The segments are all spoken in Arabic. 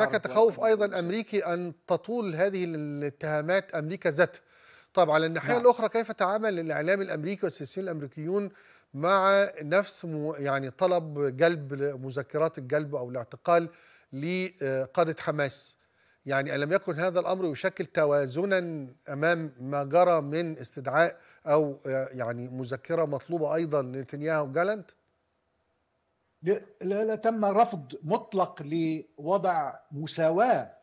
هناك تخوف أيضا أمريكي أن تطول هذه الاتهامات أمريكا ذاتها طيب على الناحية نعم. الأخرى كيف تعامل الإعلام الأمريكي والسياسيين الأمريكيون مع نفس يعني طلب جلب مذكرات الجلب أو الاعتقال لقادة حماس يعني ألم يكن هذا الأمر يشكل توازنا أمام ما جرى من استدعاء أو يعني مذكرة مطلوبة أيضا لنتنياهو وجالنت؟ لا, لا تم رفض مطلق لوضع مساواة.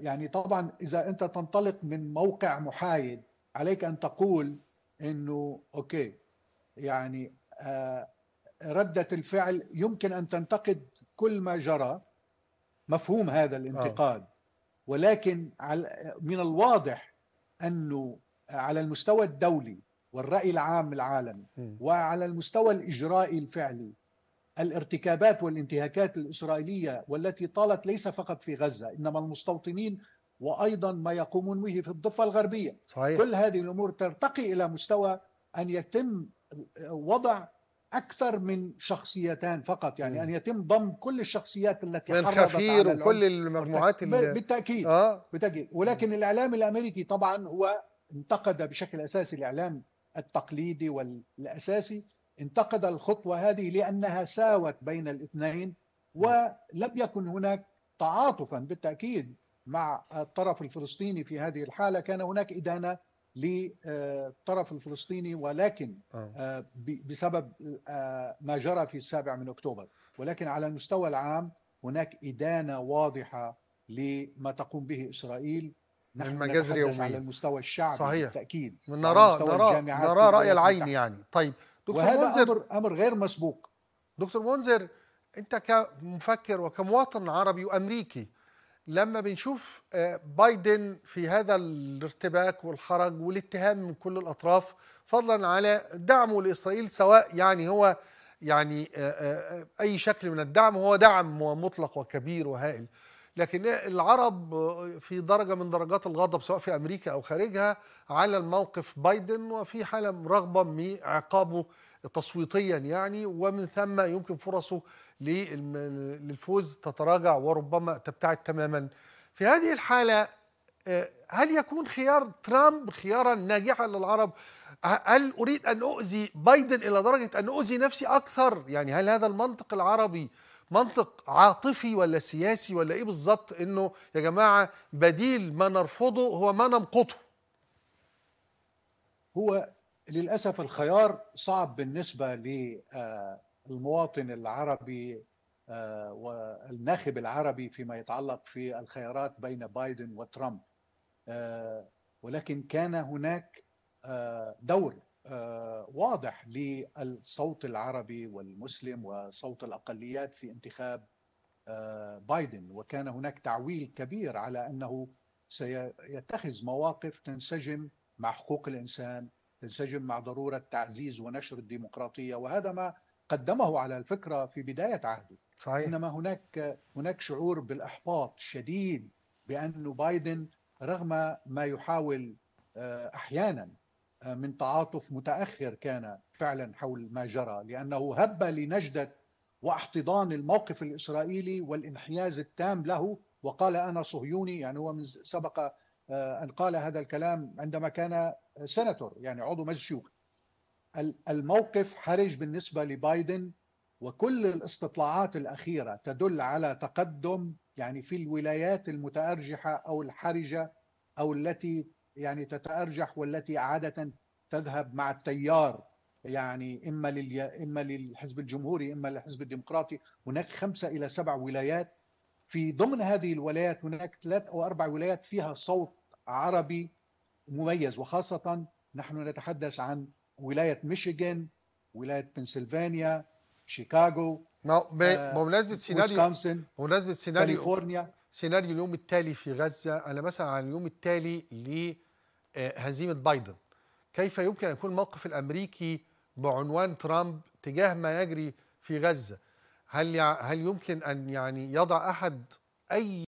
يعني طبعا إذا أنت تنطلق من موقع محايد عليك أن تقول أنه أوكي يعني ردة الفعل يمكن أن تنتقد كل ما جرى. مفهوم هذا الانتقاد. أوه. ولكن من الواضح أنه على المستوى الدولي والرأي العام العالمي وعلى المستوى الإجرائي الفعلي الارتكابات والانتهاكات الإسرائيلية والتي طالت ليس فقط في غزة إنما المستوطنين وأيضا ما يقومون به في الضفة الغربية صحيح. كل هذه الأمور ترتقي إلى مستوى أن يتم وضع أكثر من شخصيتان فقط يعني م. أن يتم ضم كل الشخصيات التي من خفير وكل المجموعات اللي بالتأكيد آه. بالتأكيد ولكن الإعلام الأمريكي طبعا هو انتقد بشكل أساسي الإعلام التقليدي والأساسي انتقد الخطوة هذه لأنها ساوت بين الاثنين ولم يكن هناك تعاطفا بالتأكيد مع الطرف الفلسطيني في هذه الحالة. كان هناك إدانة للطرف الفلسطيني ولكن بسبب ما جرى في السابع من أكتوبر. ولكن على المستوى العام هناك إدانة واضحة لما تقوم به إسرائيل. نحن المجازر يوميا. على المستوى الشعبي صحيح. بالتأكيد نرى نرى نرى رأي العين يعني. طيب دكتور وهذا منذر أمر, أمر غير مسبوق. دكتور منذر أنت كمفكر وكمواطن عربي وأمريكي لما بنشوف بايدن في هذا الارتباك والحرج والاتهام من كل الأطراف فضلا على دعمه لإسرائيل سواء يعني هو يعني أي شكل من الدعم هو دعم مطلق وكبير وهائل. لكن العرب في درجة من درجات الغضب سواء في أمريكا أو خارجها على الموقف بايدن وفي حالة رغبة بعقابه تصويتيا يعني. ومن ثم يمكن فرصه للفوز تتراجع وربما تبتعد تماما. في هذه الحالة هل يكون خيار ترامب خيارا ناجحا للعرب؟ هل أريد أن أؤذي بايدن إلى درجة أن أؤذي نفسي أكثر؟ يعني هل هذا المنطق العربي منطق عاطفي ولا سياسي ولا إيه بالظبط؟ إنه يا جماعة بديل ما نرفضه هو ما نمقته. هو للأسف الخيار صعب بالنسبة للمواطن العربي والناخب العربي فيما يتعلق في الخيارات بين بايدن وترامب. ولكن كان هناك دور واضح للصوت العربي والمسلم وصوت الأقليات في انتخاب بايدن. وكان هناك تعويل كبير على أنه سيتخذ مواقف تنسجم مع حقوق الإنسان تنسجم مع ضرورة تعزيز ونشر الديمقراطية. وهذا ما قدمه على الفكرة في بداية عهده. صحيح. إنما هناك هناك شعور بالإحباط شديد بأن بايدن رغم ما يحاول أحيانا من تعاطف متأخر كان فعلا حول ما جرى لأنه هب لنجدة واحتضان الموقف الإسرائيلي والانحياز التام له وقال أنا صهيوني يعني هو من سبق أن قال هذا الكلام عندما كان سناتور يعني عضو مجلس الشيوخ الموقف حرج بالنسبة لبايدن وكل الاستطلاعات الأخيرة تدل على تقدم يعني في الولايات المتأرجحة أو الحرجة أو التي يعني تتأرجح والتي عادة تذهب مع التيار يعني إما لل... إما للحزب الجمهوري إما للحزب الديمقراطي. هناك خمسة إلى سبع ولايات. في ضمن هذه الولايات هناك ثلاث أو أربع ولايات فيها صوت عربي مميز وخاصة نحن نتحدث عن ولاية ميشيغان ولاية بنسلفانيا شيكاغو بمناسبة سيناريو بمناسبة سيناريو كاليفورنيا. سيناريو اليوم التالي في غزة. أنا مثلا عن اليوم التالي لهزيمة بايدن. كيف يمكن أن يكون الموقف الأمريكي بعنوان ترامب تجاه ما يجري في غزة؟ هل هل يمكن أن يعني يضع أحد أي